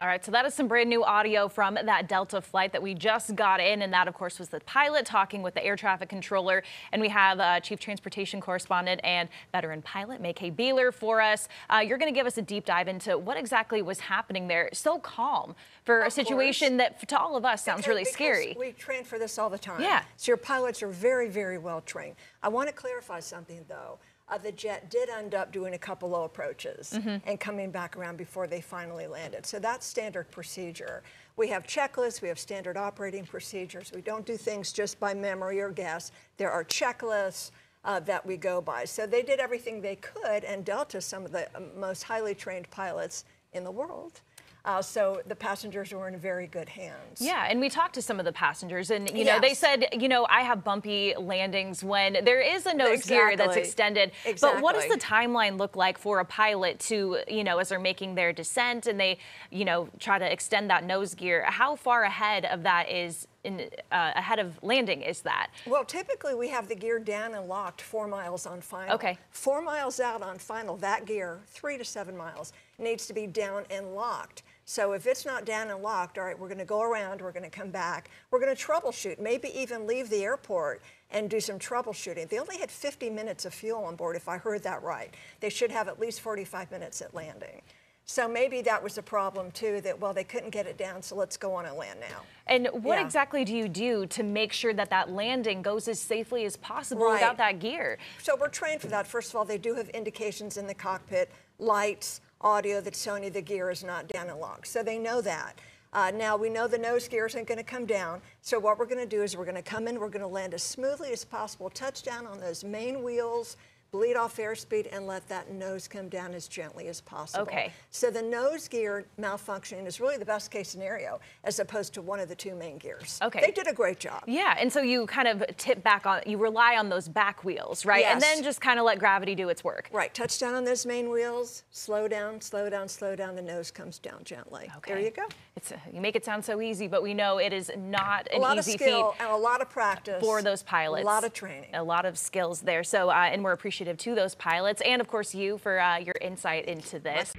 All right, so that is some brand new audio from that Delta flight that we just got in. And that, of course, was the pilot talking with the air traffic controller. And we have uh, Chief Transportation Correspondent and veteran pilot Maycay Beeler for us. Uh, you're going to give us a deep dive into what exactly was happening there. So calm for Of a situation course. that to all of us sounds Because- really because scary. We train for this all the time. Yeah. So your pilots are very, very well trained. I want to clarify something though. Uh, the jet did end up doing a couple low approaches Mm-hmm. and coming back around before they finally landed. So that's standard procedure. We have checklists, we have standard operating procedures. We don't do things just by memory or guess. There are checklists uh, that we go by. So they did everything they could, and Delta, some of the uh, most highly trained pilots in the world. Uh, so the passengers were in very good hands. Yeah, and we talked to some of the passengers, and you know they said, you know, I have bumpy landings when there is a nose gear that's Exactly. extended. But what does the timeline look like for a pilot to, you know, as they're making their descent and they, you know, try to extend that nose gear? How far ahead of that is in uh, ahead of landing is that? Well, typically we have the gear down and locked four miles on final. Okay. Four miles out on final, that gear, three to seven miles, needs to be down and locked. So if it's not down and locked, all right, we're going to go around, we're going to come back, we're going to troubleshoot, maybe even leave the airport and do some troubleshooting. They only had 50 minutes of fuel on board, if I heard that right. They should have at least 45 minutes at landing. So maybe that was a problem too, that, well, they couldn't get it down, so let's go on and land now. And what Yeah. exactly do you do to make sure that that landing goes as safely as possible Right. without that gear? So we're trained for that. First of all, they do have indications in the cockpit, lights, audio that's telling you the gear is not down and locked. So they know that. Uh, now we know the nose gear isn't going to come down. So what we're going to do is we're going to come in, we're going to land as smoothly as possible, touch down on those main wheels, bleed off airspeed, and let that nose come down as gently as possible. Okay. So the nose gear malfunctioning is really the best case scenario, as opposed to one of the two main gears. Okay. They did a great job. Yeah, and so you kind of tip back on, you rely on those back wheels, right? Yes. And then just kind of let gravity do its work. Right, touch down on those main wheels, slow down, slow down, slow down, the nose comes down gently. Okay. There you go. It's you make it sound so easy, but we know it is not an easy feat. A lot of skill and a lot of practice. for those pilots. A lot of training. A lot of skills there. So, uh, and we're appreciative to those pilots, and of course you for uh, your insight into this.